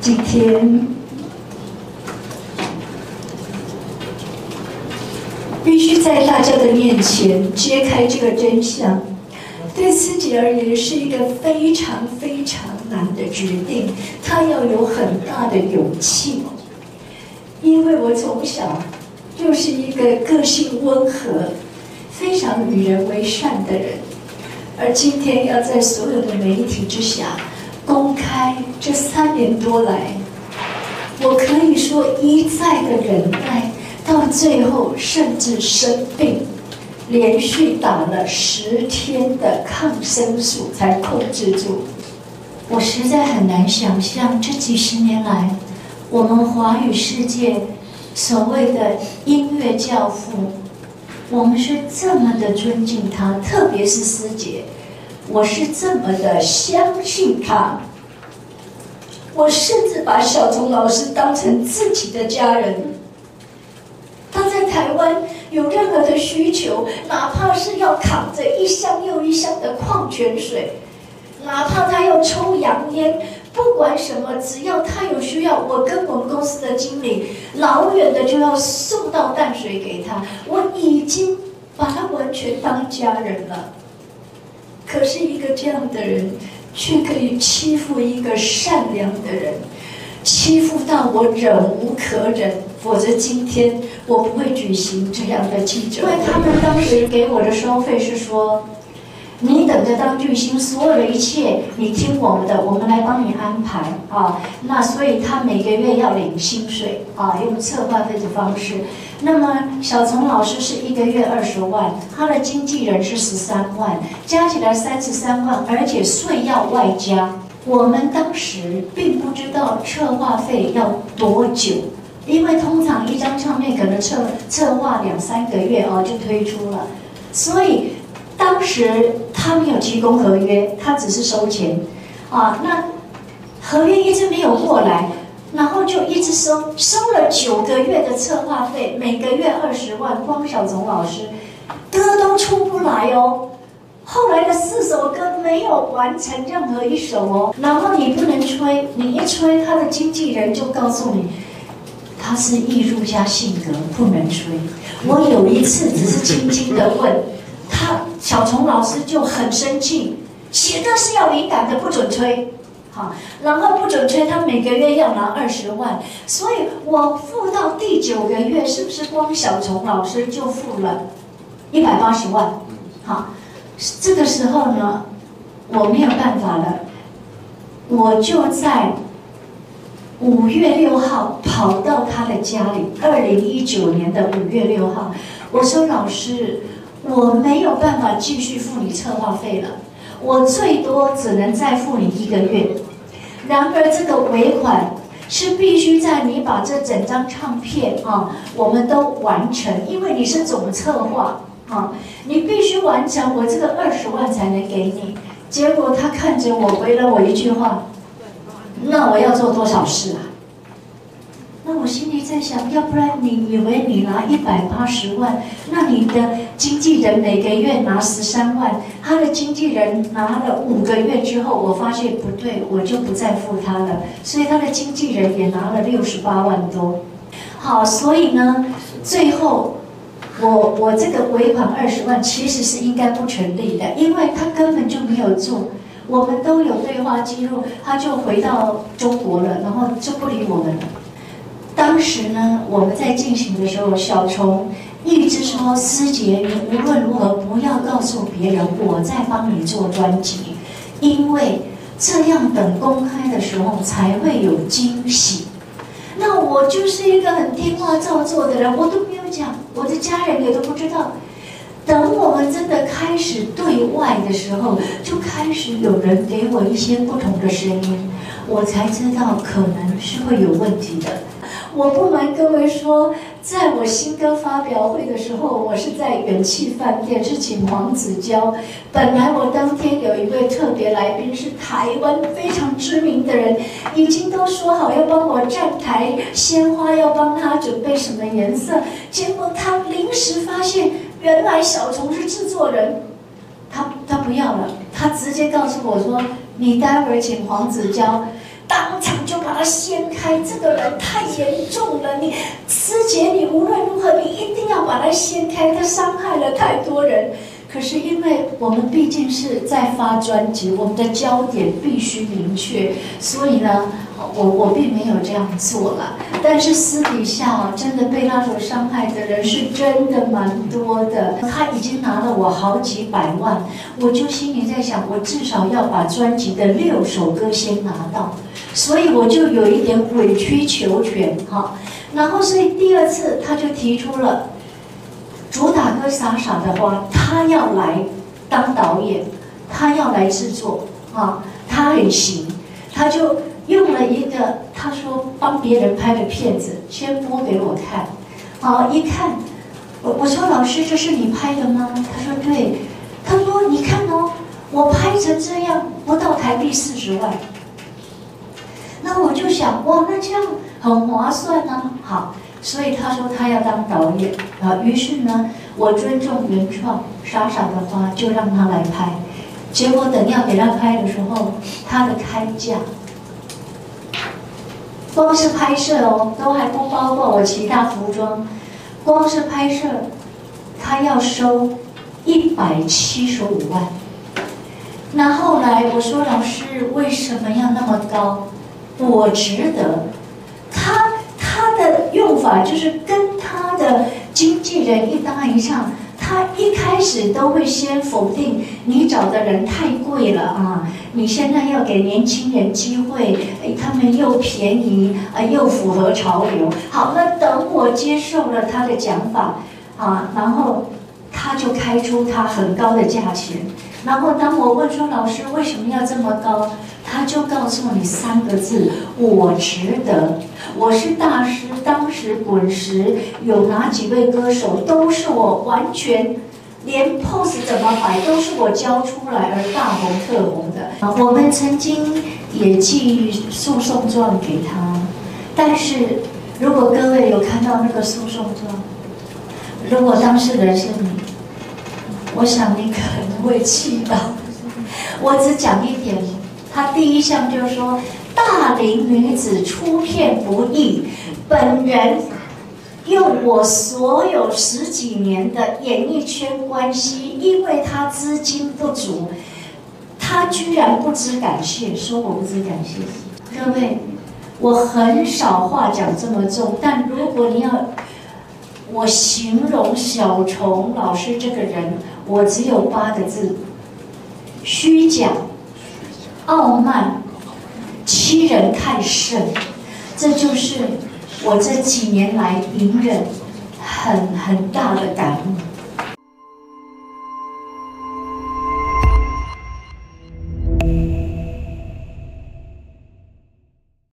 今天必须在大家的面前揭开这个真相，对自己而言是一个非常非常难的决定，他要有很大的勇气，因为我从小就是一个个性温和、非常与人为善的人，而今天要在所有的媒体之下。公开这三年多来，我可以说一再的忍耐，到最后甚至生病，连续打了十天的抗生素才控制住。我实在很难想象这几十年来，我们华语世界所谓的音乐教父，我们是这么的尊敬他，特别是师姐。我是这么的相信他，我甚至把小虫老师当成自己的家人。他在台湾有任何的需求，哪怕是要扛着一箱又一箱的矿泉水，哪怕他要抽洋烟，不管什么，只要他有需要，我跟我们公司的经理老远的就要送到淡水给他。我已经把他完全当家人了。可是，一个这样的人，却可以欺负一个善良的人，欺负到我忍无可忍。否则，今天我不会举行这样的记者。因为他们当时给我的收费是说。你等着当巨星，所有的一切你听我们的，我们来帮你安排啊。那所以他每个月要领薪水啊，用策划费的方式。那么小丛老师是一个月二十万，他的经纪人是十三万，加起来三十三万，而且税要外加。我们当时并不知道策划费要多久，因为通常一张唱片可能策策划两三个月哦就推出了，所以。当时他没有提供合约，他只是收钱，啊，那合约一直没有过来，然后就一直收，收了九个月的策划费，每个月二十万，光小总老师歌都出不来哦。后来的四首歌没有完成任何一首哦，然后你不能吹，你一吹，他的经纪人就告诉你，他是艺术家性格，不能吹。我有一次只是轻轻的问。小虫老师就很生气，写歌是要灵感的，不准吹，好，然后不准吹，他每个月要拿二十万，所以我付到第九个月，是不是光小虫老师就付了一百八十万？好，这个时候呢，我没有办法了，我就在五月六号跑到他的家里，二零一九年的五月六号，我说老师。我没有办法继续付你策划费了，我最多只能再付你一个月。然而，这个尾款是必须在你把这整张唱片啊，我们都完成，因为你是总策划啊，你必须完成，我这个二十万才能给你。结果他看着我，回了我一句话：“那我要做多少事啊？”那我心里在想，要不然你以为你拿一百八十万，那你的经纪人每个月拿十三万，他的经纪人拿了五个月之后，我发现不对，我就不再付他了，所以他的经纪人也拿了六十八万多。好，所以呢，最后我我这个尾款二十万其实是应该不成立的，因为他根本就没有做，我们都有对话记录，他就回到中国了，然后就不理我们了。当时呢，我们在进行的时候，小虫一直说：“师姐，你无论如何不要告诉别人，我在帮你做专辑，因为这样等公开的时候才会有惊喜。”那我就是一个很听话照做的人，我都没有讲，我的家人也都不知道。等我们真的开始对外的时候，就开始有人给我一些不同的声音，我才知道可能是会有问题的。我不瞒各位说，在我新歌发表会的时候，我是在元气饭店，是请黄子佼。本来我当天有一位特别来宾是台湾非常知名的人，已经都说好要帮我站台，鲜花要帮他准备什么颜色。结果他临时发现，原来小虫是制作人，他他不要了，他直接告诉我说：“你待会儿请黄子佼。”当场把它掀开。这个人太严重了，你师姐，你无论如何，你一定要把它掀开，他伤害了太多人。可是因为我们毕竟是在发专辑，我们的焦点必须明确，所以呢，我我并没有这样做了。但是私底下，真的被他所伤害的人是真的蛮多的。他已经拿了我好几百万，我就心里在想，我至少要把专辑的六首歌先拿到，所以我就有一点委曲求全哈。然后所以第二次他就提出了。主打歌傻傻的花，他要来当导演，他要来制作啊，他很行，他就用了一个他说帮别人拍的片子，先播给我看，好一看，我我说老师这是你拍的吗？他说对，他说你看哦，我拍成这样不到台币四十万，那我就想哇，那这样很划算呢，好。所以他说他要当导演啊，于是呢，我尊重原创，傻傻的花就让他来拍。结果等要给他拍的时候，他的开价，光是拍摄哦，都还不包括我其他服装，光是拍摄，他要收一百七十五万。那后来我说老师为什么要那么高？我值得。他他。的用法就是跟他的经纪人一搭一唱，他一开始都会先否定你找的人太贵了啊！你现在要给年轻人机会，他们又便宜啊，又符合潮流。好，那等我接受了他的讲法啊，然后他就开出他很高的价钱。然后当我问说老师为什么要这么高，就告诉你三个字：我值得。我是大师，当时滚石有哪几位歌手，都是我完全连 pose 怎么摆都是我教出来而大红特红的。我们曾经也寄诉讼状给他，但是如果各位有看到那个诉讼状，如果当事人是你，我想你可能会气到。我只讲一点，他第一项就是说。大龄女子出片不易，本人用我所有十几年的演艺圈关系，因为他资金不足，他居然不知感谢，说我不知感谢。各位，我很少话讲这么重，但如果你要我形容小虫老师这个人，我只有八个字：虚假、傲慢。欺人太甚，这就是我这几年来隐忍很很大的感悟。